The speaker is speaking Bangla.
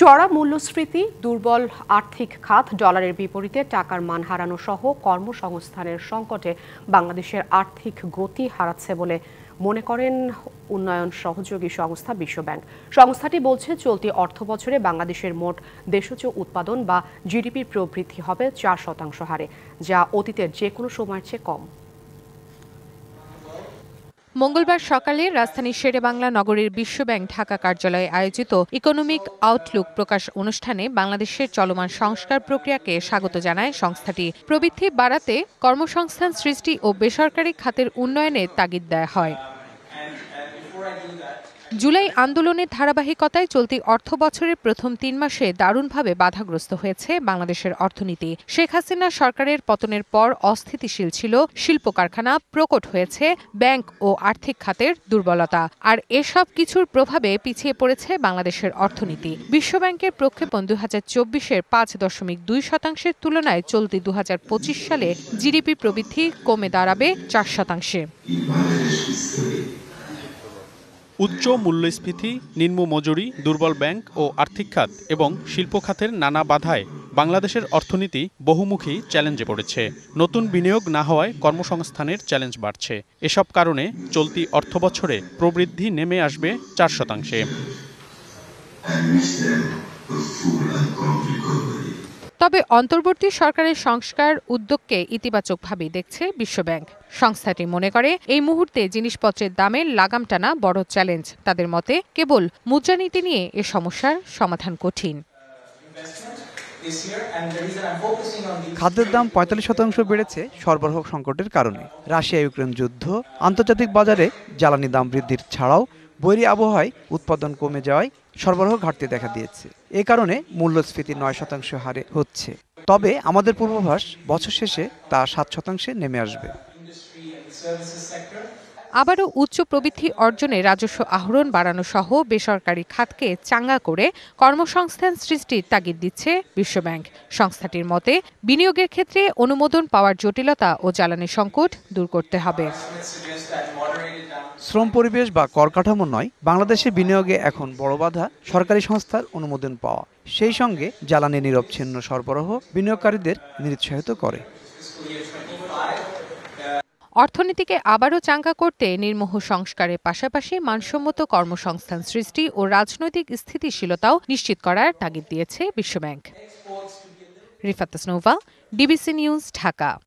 চড়া মূল্যস্ফীতি, দুর্বল আর্থিক খাত, ডলারের বিপরীতে টাকার মান হারানো সহ কর্মসংস্থানের সংকটে বাংলাদেশের আর্থিক গতি হারাচ্ছে বলে মনে করেন উন্নয়ন সহযোগী সংস্থা বিশ্বব্যাংক। সংস্থাটি বলছে, চলতি অর্থ বছরে বাংলাদেশের মোট দেশজ উৎপাদন বা জিডিপির প্রবৃদ্ধি হবে চার শতাংশ হারে, যা অতীতের যে কোনো সময়ের চেয়ে কম। মঙ্গলবার সকালে রাজধানীর শেরেবাংলা নগরীর বিশ্বব্যাংক ঢাকা কার্যালয়ে আয়োজিত ইকোনমিক আউটলুক প্রকাশ অনুষ্ঠানে বাংলাদেশের চলমান সংস্কার প্রক্রিয়াকে স্বাগত জানায় সংস্থাটি। প্রবৃদ্ধি বাড়াতে কর্মসংস্থান সৃষ্টি ও বেসরকারি খাতের উন্নয়নে তাগিদ দেয়া হয়। জুলাই আন্দোলনের ধারাবাহিকতায় চলতি অর্থ বছরের প্রথম তিন মাসে দারুণভাবে বাধাগ্রস্ত হয়েছে বাংলাদেশের অর্থনীতি। শেখ হাসিনা সরকারের পতনের পর অস্থিতিশীল ছিল শিল্প কারখানা প্রকট হয়েছে, ব্যাংক ও আর্থিক খাতের দুর্বলতা। আর এসব কিছুর প্রভাবে পিছিয়ে পড়েছে বাংলাদেশের অর্থনীতি। বিশ্বব্যাংকের প্রক্ষেপণ দুই হাজার চব্বিশের পাঁচ দশমিক দুই শতাংশের তুলনায় চলতি দু হাজার পঁচিশ সালে জিডিপি প্রবৃদ্ধি কমে দাঁড়াবে চার শতাংশে। উচ্চ মূল্যস্ফীতি, নিম্ন মজুরি, দুর্বল ব্যাংক ও আর্থিক খাত এবং শিল্প খাতের নানা বাধায় বাংলাদেশের অর্থনীতি বহুমুখী চ্যালেঞ্জে পড়েছে। নতুন বিনিয়োগ না হওয়ায় কর্মসংস্থানের চ্যালেঞ্জ বাড়ছে। এসব কারণে চলতি অর্থবছরে প্রবৃদ্ধি নেমে আসবে চার শতাংশে। তবে অন্তর্বর্তী সরকারের সংস্কার উদ্যোগকে ইতিবাচকভাবেই দেখছে বিশ্বব্যাংক। সংস্থাটি মনে করে, এই মুহূর্তে জিনিসপত্রের দামের লাগাম টানা বড় চ্যালেঞ্জ। তাদের মতে, কেবল মুদ্রানীতি নিয়ে এ সমস্যার সমাধান কঠিন। খাদ্যের দাম পঁয়তাল্লিশ শতাংশ বেড়েছে সরবরাহ সংকটের কারণে। রাশিয়া ইউক্রেন যুদ্ধ, আন্তর্জাতিক বাজারে জ্বালানি দাম বৃদ্ধির ছাড়াও বৈরী আবহাওয়ায় উৎপাদন কমে যাওয়ায় সরবরাহ ঘাটতি দেখা দিয়েছে। এ কারণে মূল্যস্ফীতি নয় শতাংশ হারে হচ্ছে। তবে আমাদের পূর্বাভাস বছর শেষে তা সাত শতাংশে নেমে আসবে। আবারও উচ্চ প্রবৃদ্ধি অর্জনে রাজস্ব আহরণ বাড়ানো সহ বেসরকারি খাতকে চাঙ্গা করে কর্মসংস্থান সৃষ্টির তাগিদ দিচ্ছে বিশ্বব্যাংক। সংস্থাটির মতে বিনিয়োগের ক্ষেত্রে অনুমোদন পাওয়ার জটিলতা ও জ্বালানি সংকট দূর করতে হবে। শ্রম পরিবেশ বা কর কাঠামো নয় বাংলাদেশে বিনিয়োগে এখন বড় বাধা সরকারি সংস্থার অনুমোদন পাওয়া। সেই সঙ্গে জ্বালানি নিরবচ্ছিন্ন সরবরাহ বিনিয়োগকারীদের নিরুৎসাহিত করে। অর্থনীতিকে আবারও চাঙ্গা করতে নির্মোহ সংস্কারের পাশাপাশি মানসম্মত কর্মসংস্থান সৃষ্টি ও রাজনৈতিক স্থিতিশীলতাও নিশ্চিত করার তাগিদ দিয়েছে বিশ্বব্যাংক। রিফাত নিউজ, ঢাকা।